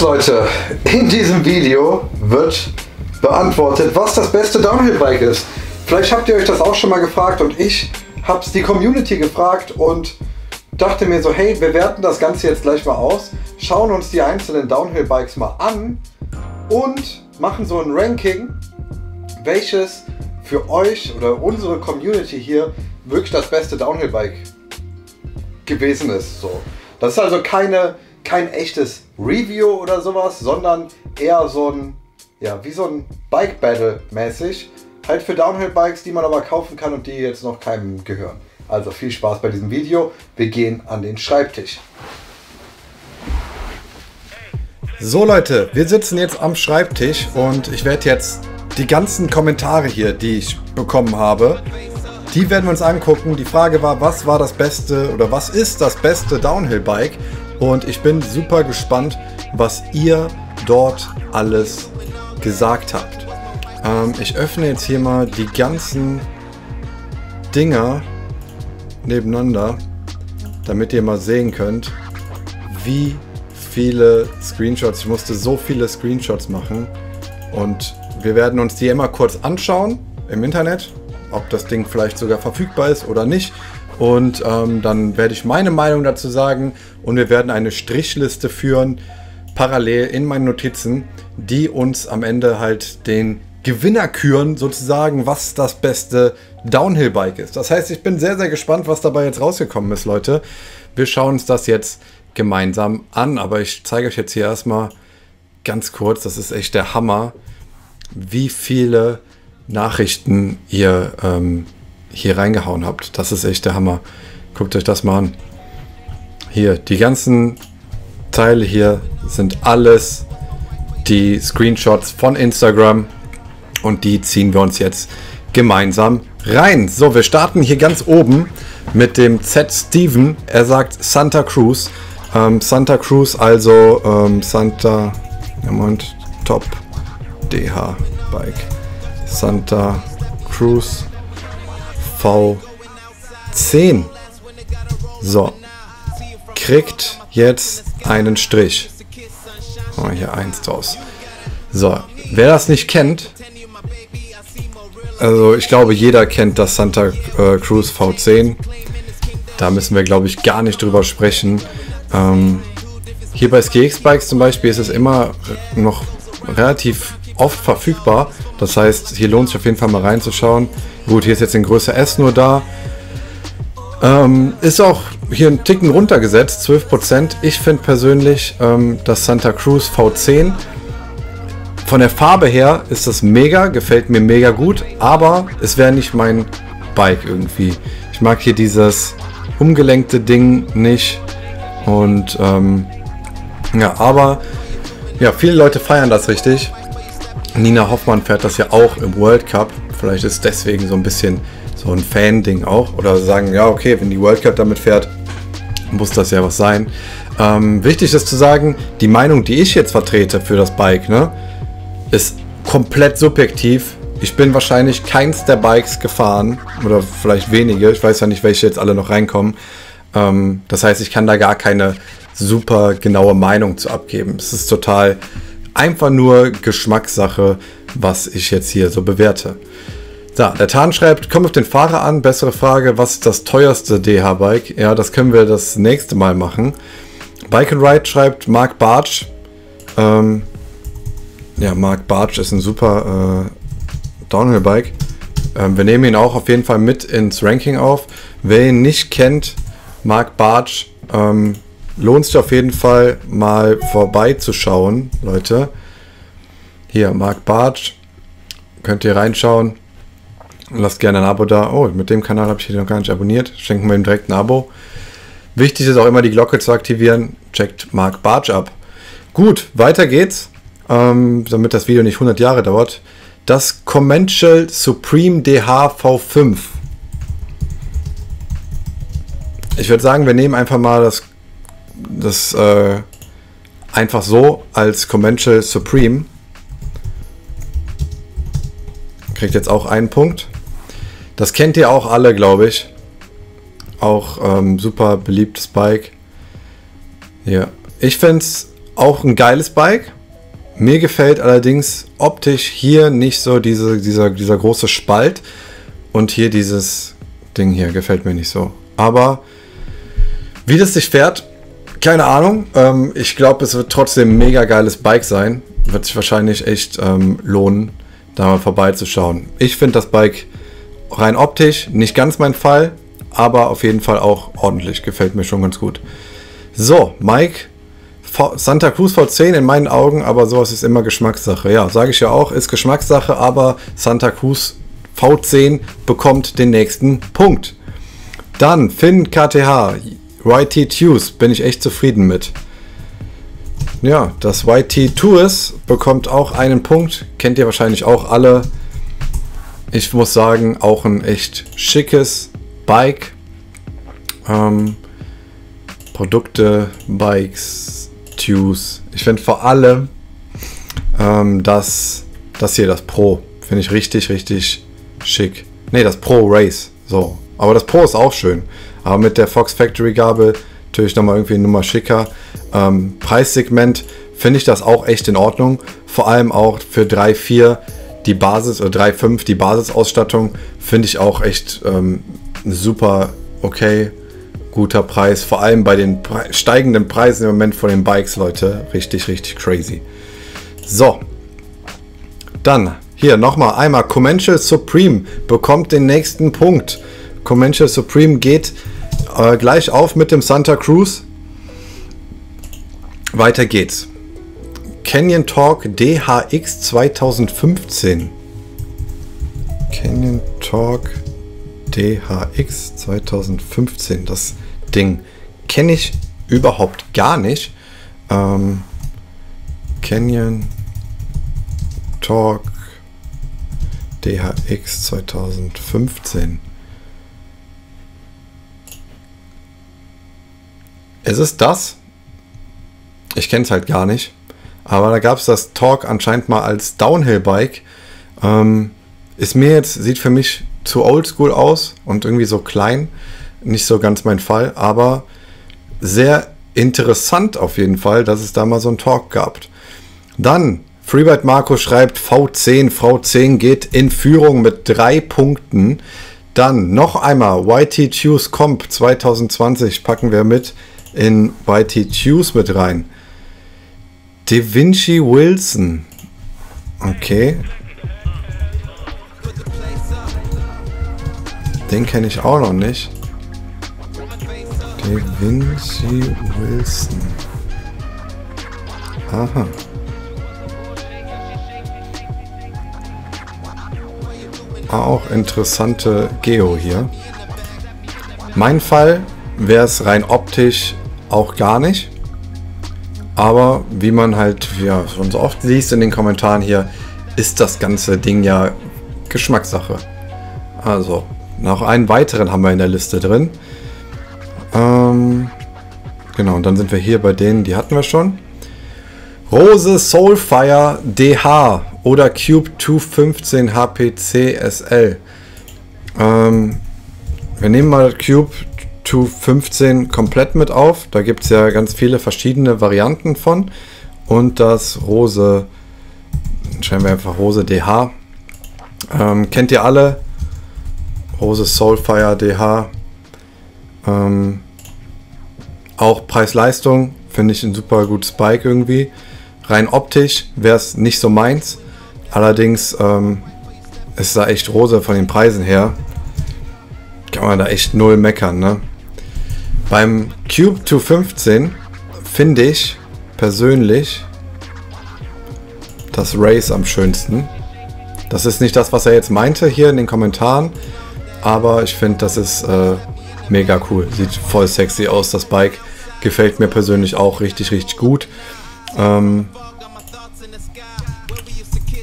Leute, in diesem Video wird beantwortet, was das beste Downhill-Bike ist. Vielleicht habt ihr euch das auch schon mal gefragt und ich hab's die Community gefragt und dachte mir so, hey, wir werten das Ganze jetzt gleich mal aus, schauen uns die einzelnen Downhill-Bikes mal an und machen so ein Ranking, welches für euch oder unsere Community hier wirklich das beste Downhill-Bike gewesen ist. So. Das ist also keine, kein echtes Review oder sowas, sondern eher so ein, ja, wie so ein Bike Battle mäßig. Halt für Downhill-Bikes, die man aber kaufen kann und die jetzt noch keinem gehören. Also viel Spaß bei diesem Video. Wir gehen an den Schreibtisch. So Leute, wir sitzen jetzt am Schreibtisch und ich werde jetzt die ganzen Kommentare hier, die ich bekommen habe, die werden wir uns angucken. Die Frage war, was war das beste oder was ist das beste Downhill-Bike? Und ich bin super gespannt, was ihr dort alles gesagt habt. Ähm, ich öffne jetzt hier mal die ganzen Dinger nebeneinander, damit ihr mal sehen könnt, wie viele Screenshots. Ich musste so viele Screenshots machen und wir werden uns die immer kurz anschauen im Internet, ob das Ding vielleicht sogar verfügbar ist oder nicht. Und ähm, dann werde ich meine Meinung dazu sagen und wir werden eine Strichliste führen, parallel in meinen Notizen, die uns am Ende halt den Gewinner küren, sozusagen, was das beste Downhill-Bike ist. Das heißt, ich bin sehr, sehr gespannt, was dabei jetzt rausgekommen ist, Leute. Wir schauen uns das jetzt gemeinsam an, aber ich zeige euch jetzt hier erstmal ganz kurz, das ist echt der Hammer, wie viele Nachrichten ihr ähm, hier reingehauen habt. Das ist echt der Hammer. Guckt euch das mal an. Hier, die ganzen Teile hier sind alles die Screenshots von Instagram und die ziehen wir uns jetzt gemeinsam rein. So, wir starten hier ganz oben mit dem Z Steven. Er sagt Santa Cruz. Ähm, Santa Cruz, also ähm, Santa, Moment, Top DH Bike. Santa Cruz V10. So. Kriegt jetzt einen Strich. Oh, hier eins draus. So. Wer das nicht kennt, also ich glaube, jeder kennt das Santa äh, Cruz V10. Da müssen wir, glaube ich, gar nicht drüber sprechen. Ähm, hier bei SKX Bikes zum Beispiel ist es immer noch relativ oft verfügbar. Das heißt, hier lohnt sich auf jeden Fall mal reinzuschauen. Gut, hier ist jetzt in Größe S nur da. Ähm, ist auch hier ein Ticken runtergesetzt, 12%. Ich finde persönlich ähm, das Santa Cruz V10 von der Farbe her ist das mega, gefällt mir mega gut, aber es wäre nicht mein Bike irgendwie. Ich mag hier dieses umgelenkte Ding nicht und ähm, ja, aber ja, viele Leute feiern das richtig. Nina Hoffmann fährt das ja auch im World Cup. Vielleicht ist deswegen so ein bisschen so ein Fan-Ding auch. Oder sagen, ja, okay, wenn die World Cup damit fährt, muss das ja was sein. Ähm, wichtig ist zu sagen, die Meinung, die ich jetzt vertrete für das Bike, ne, ist komplett subjektiv. Ich bin wahrscheinlich keins der Bikes gefahren oder vielleicht wenige. Ich weiß ja nicht, welche jetzt alle noch reinkommen. Ähm, das heißt, ich kann da gar keine super genaue Meinung zu abgeben. Es ist total einfach nur Geschmackssache, was ich jetzt hier so bewerte. So, der Tarn schreibt, kommt auf den Fahrer an. Bessere Frage, was ist das teuerste DH-Bike? Ja, das können wir das nächste Mal machen. Bike and Ride schreibt Mark Bartsch. Ähm, ja, Mark Bartsch ist ein super äh, Downhill-Bike. Ähm, wir nehmen ihn auch auf jeden Fall mit ins Ranking auf. Wer ihn nicht kennt, Mark Bartsch, ähm, lohnt sich auf jeden Fall mal vorbeizuschauen, Leute. Hier, Mark Bartsch. Könnt ihr reinschauen. Lasst gerne ein Abo da. Oh, mit dem Kanal habe ich hier noch gar nicht abonniert. Schenken wir ihm direkt ein Abo. Wichtig ist auch immer die Glocke zu aktivieren. Checkt Mark Bartsch ab. Gut, weiter geht's. Ähm, damit das Video nicht 100 Jahre dauert. Das Commensal Supreme DH V5. Ich würde sagen, wir nehmen einfach mal das das äh, einfach so als Commensal Supreme. Kriegt jetzt auch einen Punkt. Das kennt ihr auch alle, glaube ich. Auch ähm, super beliebtes Bike. Ja. Ich finde es auch ein geiles Bike. Mir gefällt allerdings optisch hier nicht so diese, dieser, dieser große Spalt. Und hier dieses Ding hier gefällt mir nicht so. Aber wie das sich fährt, keine Ahnung. Ähm, ich glaube, es wird trotzdem ein mega geiles Bike sein. Wird sich wahrscheinlich echt ähm, lohnen, da mal vorbeizuschauen. Ich finde das Bike rein optisch nicht ganz mein Fall, aber auf jeden Fall auch ordentlich. Gefällt mir schon ganz gut. So, Mike, Santa Cruz V10 in meinen Augen, aber sowas ist immer Geschmackssache. Ja, sage ich ja auch, ist Geschmackssache, aber Santa Cruz V10 bekommt den nächsten Punkt. Dann Finn KTH, YT Tues, bin ich echt zufrieden mit. Ja, das YT Tours bekommt auch einen Punkt. Kennt ihr wahrscheinlich auch alle. Ich muss sagen, auch ein echt schickes Bike. Ähm, Produkte, Bikes, Tues. Ich finde vor allem ähm, das, das hier, das Pro, finde ich richtig, richtig schick. Ne, das Pro Race. So. Aber das Pro ist auch schön. Aber mit der Fox Factory Gabel natürlich nochmal irgendwie eine Nummer schicker. Ähm, Preissegment finde ich das auch echt in Ordnung. Vor allem auch für 3,4 die Basis oder 3,5 die Basisausstattung finde ich auch echt ähm, super okay. Guter Preis. Vor allem bei den Pre steigenden Preisen im Moment von den Bikes, Leute. Richtig, richtig crazy. So. Dann hier nochmal einmal. Commensal Supreme bekommt den nächsten Punkt. Commensal Supreme geht äh, gleich auf mit dem Santa Cruz. Weiter geht's. Canyon Talk DHX 2015. Canyon Talk DHX 2015. Das Ding kenne ich überhaupt gar nicht. Ähm, Canyon Talk DHX 2015. Es ist das. Ich kenne es halt gar nicht. Aber da gab es das Talk anscheinend mal als Downhill-Bike. Ähm, ist mir jetzt, sieht für mich zu oldschool aus und irgendwie so klein. Nicht so ganz mein Fall, aber sehr interessant auf jeden Fall, dass es da mal so einen Talk gab. Dann, Freebite Marco schreibt V10, V10 geht in Führung mit drei Punkten. Dann noch einmal YT Choose Comp 2020 packen wir mit in YT Choose mit rein. Da Vinci Wilson. Okay. Den kenne ich auch noch nicht. Da Vinci Wilson. Aha. Auch interessante Geo hier. Mein Fall wäre es rein optisch auch gar nicht. Aber wie man halt ja, schon so oft liest in den Kommentaren hier, ist das ganze Ding ja Geschmackssache. Also, noch einen weiteren haben wir in der Liste drin. Ähm, genau, und dann sind wir hier bei denen, die hatten wir schon. Rose Soulfire DH oder Cube 215 HPC SL. Ähm, wir nehmen mal Cube 215 komplett mit auf. Da gibt es ja ganz viele verschiedene Varianten von. Und das Rose, schreiben wir einfach Rose DH. Ähm, kennt ihr alle? Rose Soulfire DH. Ähm, auch Preis-Leistung finde ich ein super gutes Bike irgendwie. Rein optisch wäre es nicht so meins. Allerdings ähm, ist da echt Rose von den Preisen her. Kann man da echt null meckern, ne? Beim Cube 215 finde ich persönlich das Race am schönsten. Das ist nicht das, was er jetzt meinte hier in den Kommentaren, aber ich finde, das ist äh, mega cool. Sieht voll sexy aus, das Bike. Gefällt mir persönlich auch richtig, richtig gut. Ähm,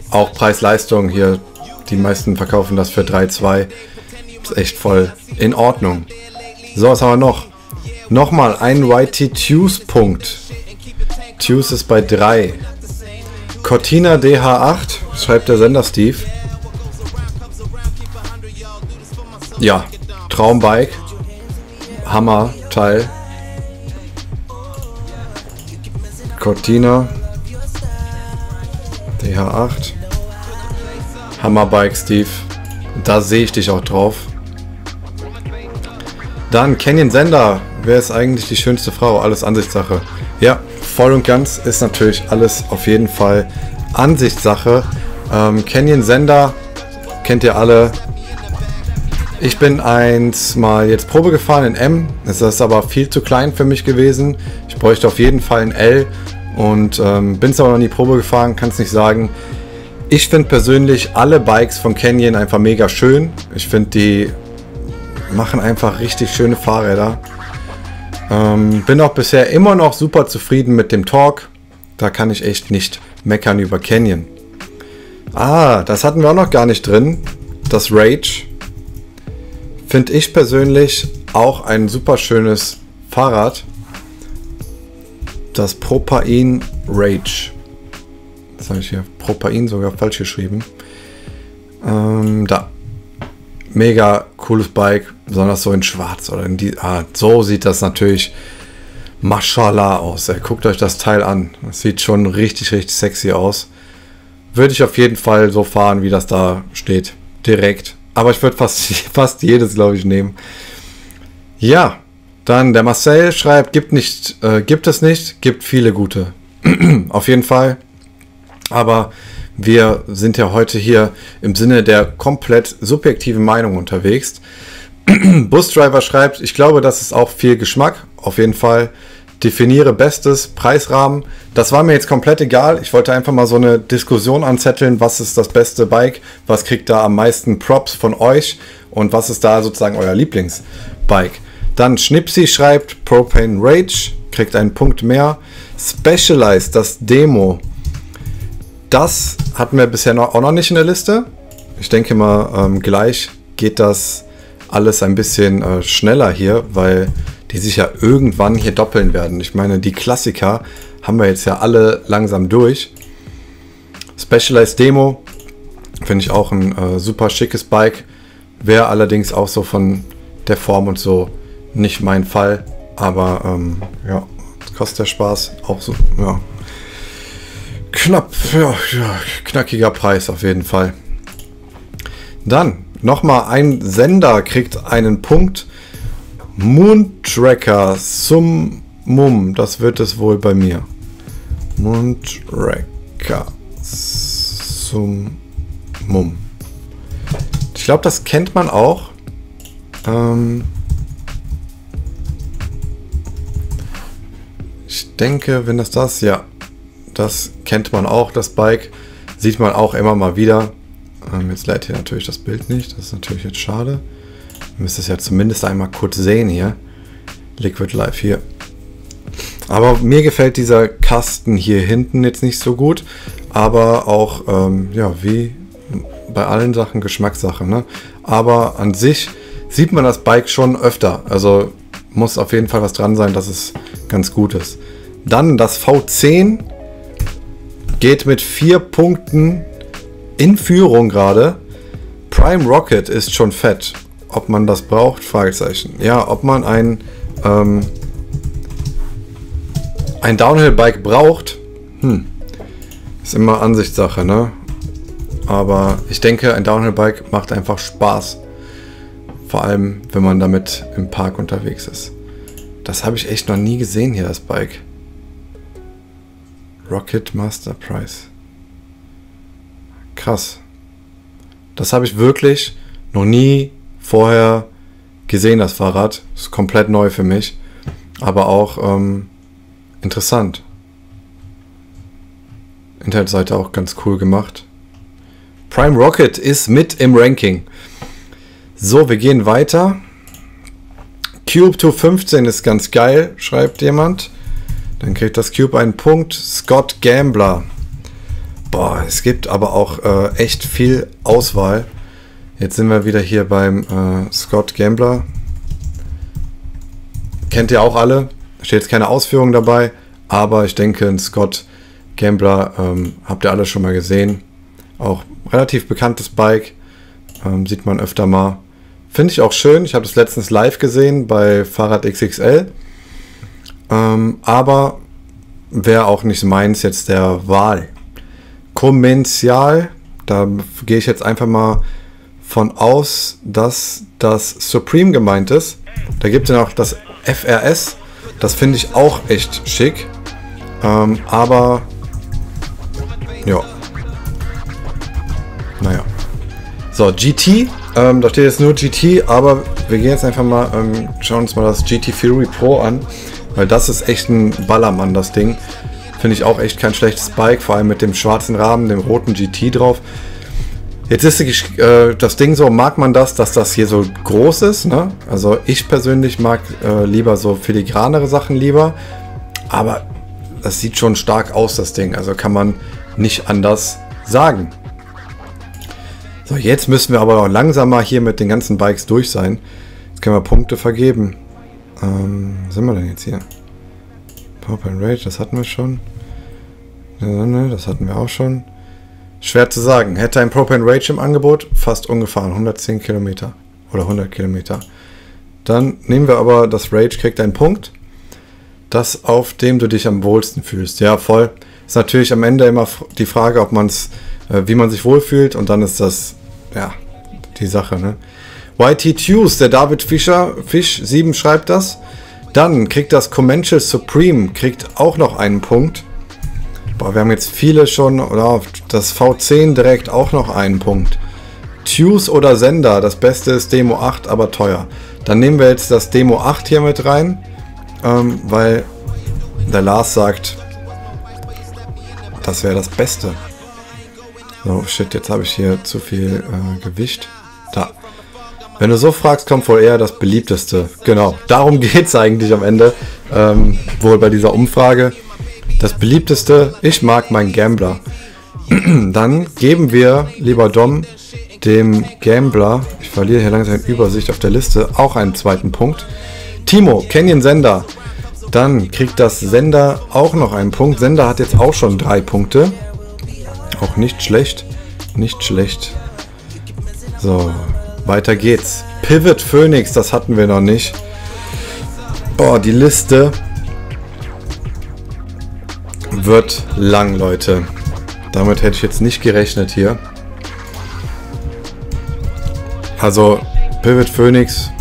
auch Preis-Leistung hier. Die meisten verkaufen das für 3,2. Ist echt voll in Ordnung. So, was haben wir noch? Nochmal ein YT Tues Punkt. Tues ist bei 3. Cortina DH8, schreibt der Sender Steve. Ja, Traumbike. Hammer Teil. Cortina. DH8. Hammerbike, Steve. Da sehe ich dich auch drauf. Dann Canyon Sender. Wer ist eigentlich die schönste Frau? Alles Ansichtssache. Ja, voll und ganz ist natürlich alles auf jeden Fall Ansichtssache. Ähm, Canyon Sender kennt ihr alle. Ich bin eins mal jetzt Probe gefahren in M. Es ist aber viel zu klein für mich gewesen. Ich bräuchte auf jeden Fall ein L und ähm, bin es aber noch nie Probe gefahren, kann es nicht sagen. Ich finde persönlich alle Bikes von Canyon einfach mega schön. Ich finde die machen einfach richtig schöne Fahrräder. Ähm, bin auch bisher immer noch super zufrieden mit dem Talk. Da kann ich echt nicht meckern über Canyon. Ah, das hatten wir auch noch gar nicht drin. Das Rage. Finde ich persönlich auch ein super schönes Fahrrad. Das Propain Rage. Das habe ich hier Propain sogar falsch geschrieben. Ähm, da. Mega cooles Bike, besonders so in schwarz oder in die. Ah, so sieht das natürlich Mashallah aus. Ey. Guckt euch das Teil an. Das sieht schon richtig, richtig sexy aus. Würde ich auf jeden Fall so fahren, wie das da steht. Direkt. Aber ich würde fast, fast jedes, glaube ich, nehmen. Ja, dann der Marcel schreibt, gibt, nicht, äh, gibt es nicht, gibt viele gute. auf jeden Fall. Aber wir sind ja heute hier im Sinne der komplett subjektiven Meinung unterwegs. Busdriver schreibt, ich glaube, das ist auch viel Geschmack. Auf jeden Fall. Definiere bestes Preisrahmen. Das war mir jetzt komplett egal. Ich wollte einfach mal so eine Diskussion anzetteln. Was ist das beste Bike? Was kriegt da am meisten Props von euch? Und was ist da sozusagen euer Lieblingsbike? Dann Schnipsi schreibt Propane Rage, kriegt einen Punkt mehr. Specialized, das Demo. Das hatten wir bisher noch, auch noch nicht in der Liste. Ich denke mal, ähm, gleich geht das alles ein bisschen äh, schneller hier, weil die sich ja irgendwann hier doppeln werden. Ich meine, die Klassiker haben wir jetzt ja alle langsam durch. Specialized Demo finde ich auch ein äh, super schickes Bike. Wäre allerdings auch so von der Form und so nicht mein Fall. Aber ähm, ja, kostet der Spaß. Auch so, ja. Knapp, ja, ja, knackiger Preis auf jeden Fall. Dann nochmal ein Sender kriegt einen Punkt Moontracker Summum, das wird es wohl bei mir. Moontracker Summum. Ich glaube, das kennt man auch. Ähm ich denke, wenn das das, ja, das kennt man auch, das Bike. Sieht man auch immer mal wieder. Ähm, jetzt leitet hier natürlich das Bild nicht. Das ist natürlich jetzt schade. Ihr müsst es ja zumindest einmal kurz sehen hier. Liquid Life hier. Aber mir gefällt dieser Kasten hier hinten jetzt nicht so gut. Aber auch, ähm, ja, wie bei allen Sachen Geschmackssache. Ne? Aber an sich sieht man das Bike schon öfter. Also muss auf jeden Fall was dran sein, dass es ganz gut ist. Dann das V10 geht mit vier Punkten in Führung gerade. Prime Rocket ist schon fett. Ob man das braucht? Fragezeichen. Ja, ob man ein, ähm, ein Downhill-Bike braucht, hm, ist immer Ansichtssache, ne? Aber ich denke, ein Downhill-Bike macht einfach Spaß. Vor allem, wenn man damit im Park unterwegs ist. Das habe ich echt noch nie gesehen hier, das Bike. Rocket Master Price. Krass. Das habe ich wirklich noch nie vorher gesehen, das Fahrrad. Ist komplett neu für mich. Aber auch ähm, interessant. Internetseite auch ganz cool gemacht. Prime Rocket ist mit im Ranking. So, wir gehen weiter. Cube 215 ist ganz geil, schreibt jemand. Dann kriegt das Cube einen Punkt. Scott Gambler. Boah, es gibt aber auch äh, echt viel Auswahl. Jetzt sind wir wieder hier beim äh, Scott Gambler. Kennt ihr auch alle. Steht jetzt keine Ausführung dabei, aber ich denke, ein Scott Gambler ähm, habt ihr alle schon mal gesehen. Auch relativ bekanntes Bike. Ähm, sieht man öfter mal. Finde ich auch schön. Ich habe das letztens live gesehen bei Fahrrad XXL. Ähm, aber wäre auch nicht meins jetzt der Wahl. Kommenzial, da gehe ich jetzt einfach mal von aus, dass das Supreme gemeint ist. Da gibt es ja noch das FRS. Das finde ich auch echt schick. Ähm, aber ja. Naja. So, GT. Ähm, da steht jetzt nur GT, aber wir gehen jetzt einfach mal, ähm, schauen uns mal das GT Fury Pro an. Weil das ist echt ein Ballermann, das Ding. Finde ich auch echt kein schlechtes Bike, vor allem mit dem schwarzen Rahmen, dem roten GT drauf. Jetzt ist äh, das Ding so, mag man das, dass das hier so groß ist. Ne? Also ich persönlich mag äh, lieber so filigranere Sachen lieber. Aber das sieht schon stark aus, das Ding. Also kann man nicht anders sagen. So, jetzt müssen wir aber auch langsam mal hier mit den ganzen Bikes durch sein. Jetzt können wir Punkte vergeben. Ähm, was sind wir denn jetzt hier? Pop and Rage, das hatten wir schon. Das hatten wir auch schon. Schwer zu sagen. Hätte ein Propane Rage im Angebot, fast ungefahren, 110 Kilometer oder 100 Kilometer. Dann nehmen wir aber das Rage, kriegt einen Punkt, das auf dem du dich am wohlsten fühlst. Ja, voll. Ist natürlich am Ende immer die Frage, ob man es, äh, wie man sich wohlfühlt und dann ist das, ja, die Sache, ne? YT Tues, der David Fischer, Fisch 7 schreibt das. Dann kriegt das Comanche Supreme, kriegt auch noch einen Punkt. Boah, wir haben jetzt viele schon, oder das V10 direkt auch noch einen Punkt. Tues oder Sender, das Beste ist Demo 8, aber teuer. Dann nehmen wir jetzt das Demo 8 hier mit rein, ähm, weil der Lars sagt, das wäre das Beste. So, shit, jetzt habe ich hier zu viel äh, Gewicht. Wenn du so fragst, kommt wohl eher das beliebteste. Genau, darum geht es eigentlich am Ende. Ähm, wohl bei dieser Umfrage. Das beliebteste, ich mag meinen Gambler. Dann geben wir, lieber Dom, dem Gambler, ich verliere hier langsam Übersicht auf der Liste, auch einen zweiten Punkt. Timo, Canyon Sender. Dann kriegt das Sender auch noch einen Punkt. Sender hat jetzt auch schon drei Punkte. Auch nicht schlecht. Nicht schlecht. So, weiter geht's. Pivot Phoenix, das hatten wir noch nicht. Boah, die Liste wird lang, Leute. Damit hätte ich jetzt nicht gerechnet hier. Also, Pivot Phoenix,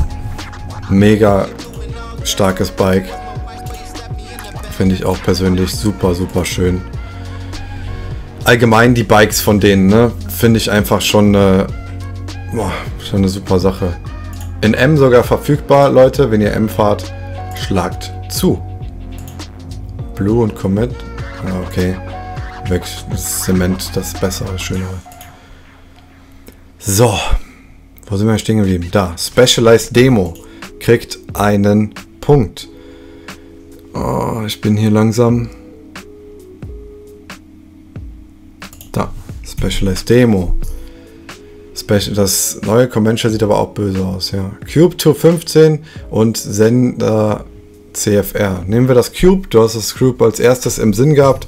mega starkes Bike. Finde ich auch persönlich super, super schön. Allgemein die Bikes von denen, ne, finde ich einfach schon eine Boah, schon eine super Sache. In M sogar verfügbar, Leute. Wenn ihr M fahrt, schlagt zu. Blue und Comet. Ah, okay. Weg. Das Zement, das bessere, schönere. So. Wo sind wir stehen geblieben? Da. Specialized Demo. Kriegt einen Punkt. Oh, ich bin hier langsam. Da. Specialized Demo. Das neue Convention sieht aber auch böse aus, ja. Cube 215 und Sender CFR. Nehmen wir das Cube, du hast das Cube als erstes im Sinn gehabt.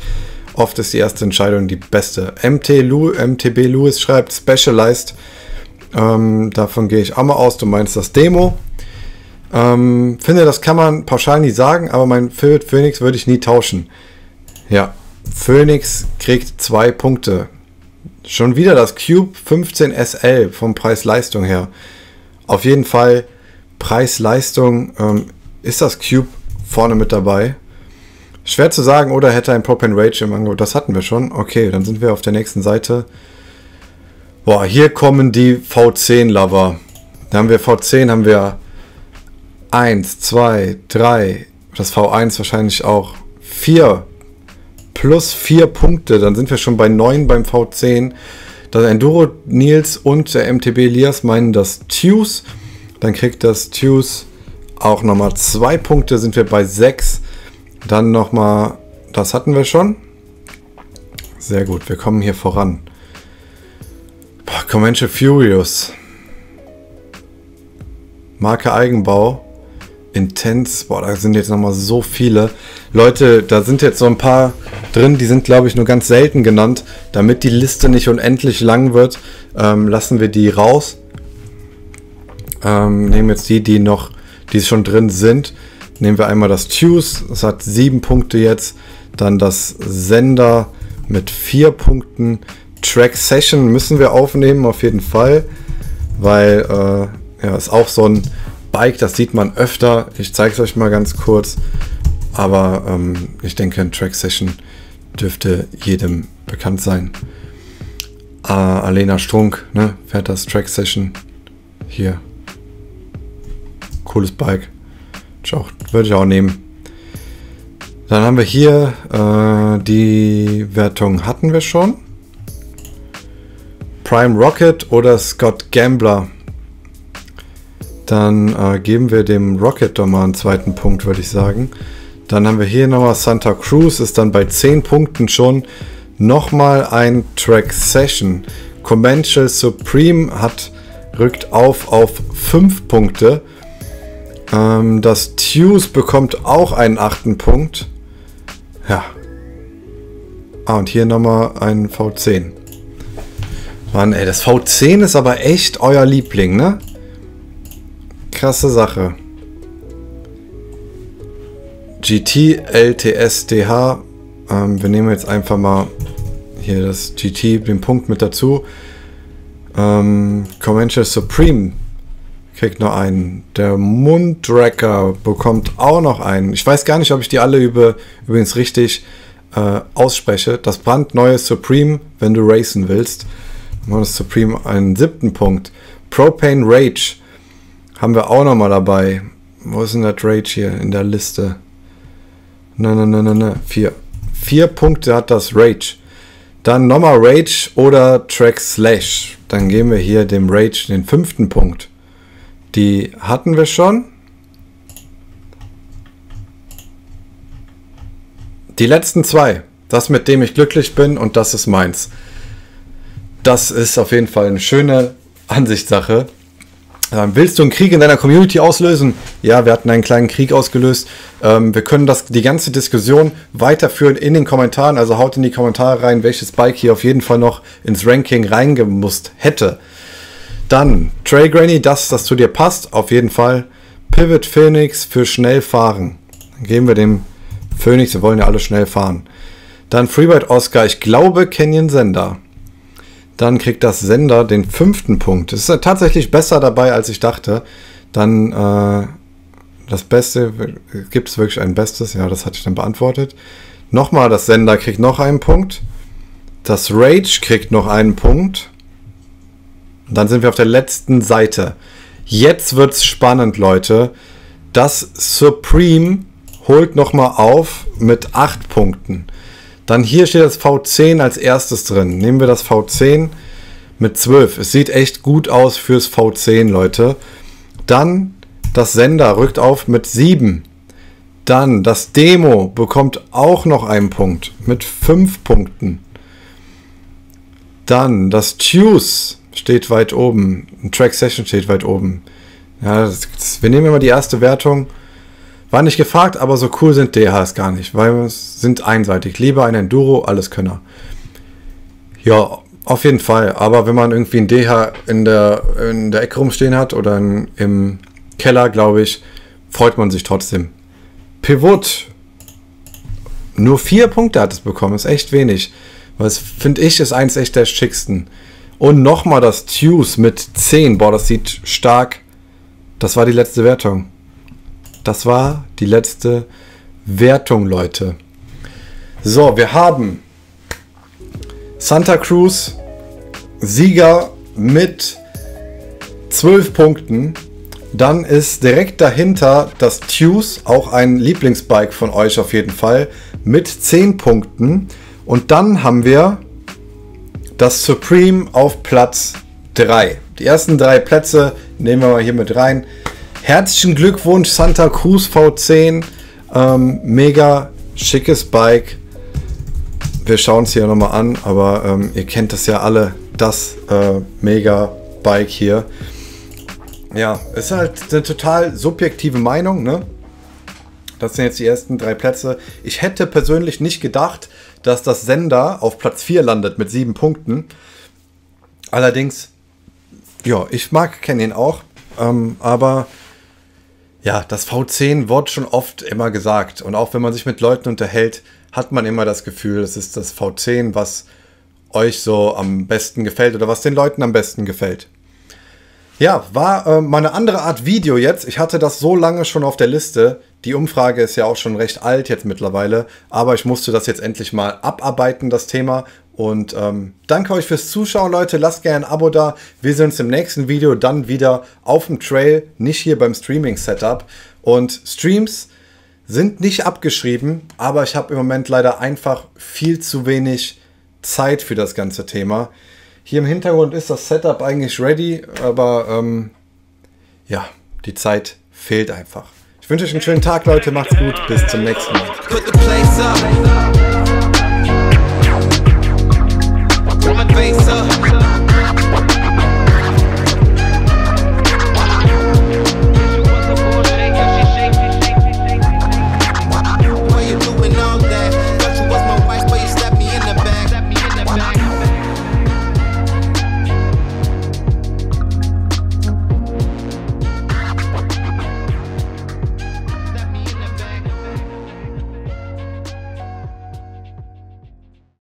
Oft ist die erste Entscheidung die beste. MT Lu, MTB Lewis schreibt Specialized. Ähm, davon gehe ich auch mal aus. Du meinst das Demo. Ähm, finde, das kann man pauschal nie sagen, aber mein Philipp Phoenix würde ich nie tauschen. Ja, Phoenix kriegt zwei Punkte. Schon wieder das Cube 15 SL vom Preis-Leistung her. Auf jeden Fall Preis-Leistung ähm, ist das Cube vorne mit dabei. Schwer zu sagen, oder hätte ein Propane Rage im Angebot. Das hatten wir schon. Okay, dann sind wir auf der nächsten Seite. Boah, hier kommen die V10-Lover. Da haben wir V10, haben wir 1, 2, 3, das V1 wahrscheinlich auch 4 plus 4 Punkte. Dann sind wir schon bei 9 beim V10. Das Enduro Nils und der MTB Elias meinen das Tues. Dann kriegt das Tues auch nochmal 2 Punkte, sind wir bei 6. Dann nochmal, das hatten wir schon. Sehr gut, wir kommen hier voran. Boah, Comanche Furious. Marke Eigenbau. Intense. Boah, da sind jetzt nochmal so viele. Leute, da sind jetzt so ein paar drin, die sind, glaube ich, nur ganz selten genannt. Damit die Liste nicht unendlich lang wird, ähm, lassen wir die raus. Ähm, nehmen jetzt die, die noch, die schon drin sind. Nehmen wir einmal das Tues, das hat sieben Punkte jetzt. Dann das Sender mit vier Punkten. Track Session müssen wir aufnehmen, auf jeden Fall. Weil, äh, ja, ist auch so ein Bike, das sieht man öfter. Ich zeige es euch mal ganz kurz. Aber ähm, ich denke, ein Track Session dürfte jedem bekannt sein. Äh, Alena Strunk ne, fährt das Track Session. Hier. Cooles Bike. Würde ich auch nehmen. Dann haben wir hier äh, die Wertung hatten wir schon. Prime Rocket oder Scott Gambler. Dann äh, geben wir dem Rocket doch mal einen zweiten Punkt, würde ich sagen. Dann haben wir hier nochmal Santa Cruz, ist dann bei 10 Punkten schon. Nochmal ein Track Session. Commercial Supreme hat, rückt auf auf 5 Punkte. Ähm, das Tues bekommt auch einen achten Punkt. Ja. Ah, und hier nochmal ein V10. Mann, ey, das V10 ist aber echt euer Liebling, ne? Krasse Sache. GT LTSDH. Ähm, wir nehmen jetzt einfach mal hier das GT, den Punkt mit dazu. Ähm, Conventional Supreme kriegt noch einen. Der Mundracker bekommt auch noch einen. Ich weiß gar nicht, ob ich die alle über, übrigens richtig äh, ausspreche. Das brandneue Supreme, wenn du racen willst. Machen das Supreme einen siebten Punkt. Propane Rage haben wir auch noch mal dabei. Wo ist denn das Rage hier in der Liste? Nein, nein, nein, nein, nein. Vier. Vier Punkte hat das Rage. Dann nochmal Rage oder Track Slash. Dann geben wir hier dem Rage den fünften Punkt. Die hatten wir schon. Die letzten zwei. Das, mit dem ich glücklich bin und das ist meins. Das ist auf jeden Fall eine schöne Ansichtssache. Ähm, willst du einen Krieg in deiner Community auslösen? Ja, wir hatten einen kleinen Krieg ausgelöst. Ähm, wir können das, die ganze Diskussion weiterführen in den Kommentaren. Also haut in die Kommentare rein, welches Bike hier auf jeden Fall noch ins Ranking reingemusst hätte. Dann Trail Granny, das, das zu dir passt, auf jeden Fall. Pivot Phoenix für schnell fahren. Dann geben wir dem Phoenix, wir wollen ja alle schnell fahren. Dann Freeride Oscar, ich glaube Canyon Sender. Dann kriegt das Sender den fünften Punkt. Es ist tatsächlich besser dabei, als ich dachte. Dann äh, das Beste, gibt es wirklich ein Bestes? Ja, das hatte ich dann beantwortet. Nochmal, das Sender kriegt noch einen Punkt. Das Rage kriegt noch einen Punkt. Und dann sind wir auf der letzten Seite. Jetzt wird's spannend, Leute. Das Supreme holt nochmal auf mit acht Punkten. Dann hier steht das V10 als erstes drin. Nehmen wir das V10 mit 12. Es sieht echt gut aus fürs V10, Leute. Dann das Sender rückt auf mit 7. Dann das Demo bekommt auch noch einen Punkt mit 5 Punkten. Dann das Choose steht weit oben. Track Session steht weit oben. Ja, das, das, wir nehmen immer die erste Wertung. War nicht gefragt, aber so cool sind DHs gar nicht, weil es sind einseitig. Lieber ein Enduro, alles Könner. Ja, auf jeden Fall. Aber wenn man irgendwie ein DH in der, in der Ecke rumstehen hat oder in, im Keller, glaube ich, freut man sich trotzdem. Pivot. Nur vier Punkte hat es bekommen, ist echt wenig. Es, finde ich, ist eins echt der schicksten. Und nochmal das Tues mit 10. Boah, das sieht stark. Das war die letzte Wertung. Das war die letzte Wertung, Leute. So, wir haben Santa Cruz, Sieger mit 12 Punkten. Dann ist direkt dahinter das Tues, auch ein Lieblingsbike von euch auf jeden Fall, mit 10 Punkten. Und dann haben wir das Supreme auf Platz 3. Die ersten drei Plätze nehmen wir mal hier mit rein. Herzlichen Glückwunsch, Santa Cruz V10. Ähm, mega schickes Bike. Wir schauen es hier nochmal an, aber ähm, ihr kennt das ja alle. Das äh, mega Bike hier. Ja, ist halt eine total subjektive Meinung, ne? Das sind jetzt die ersten drei Plätze. Ich hätte persönlich nicht gedacht, dass das Sender auf Platz 4 landet mit sieben Punkten. Allerdings, ja, ich mag Canyon auch, ähm, aber ja, das V10 wird schon oft immer gesagt. Und auch wenn man sich mit Leuten unterhält, hat man immer das Gefühl, es ist das V10, was euch so am besten gefällt oder was den Leuten am besten gefällt. Ja, war äh, mal eine andere Art Video jetzt. Ich hatte das so lange schon auf der Liste. Die Umfrage ist ja auch schon recht alt jetzt mittlerweile, aber ich musste das jetzt endlich mal abarbeiten, das Thema. Und ähm, danke euch fürs Zuschauen, Leute. Lasst gerne ein Abo da. Wir sehen uns im nächsten Video dann wieder auf dem Trail, nicht hier beim Streaming-Setup. Und Streams sind nicht abgeschrieben, aber ich habe im Moment leider einfach viel zu wenig Zeit für das ganze Thema. Hier im Hintergrund ist das Setup eigentlich ready, aber ähm, ja, die Zeit fehlt einfach. Ich wünsche euch einen schönen Tag, Leute. Macht's gut. Bis zum nächsten Mal.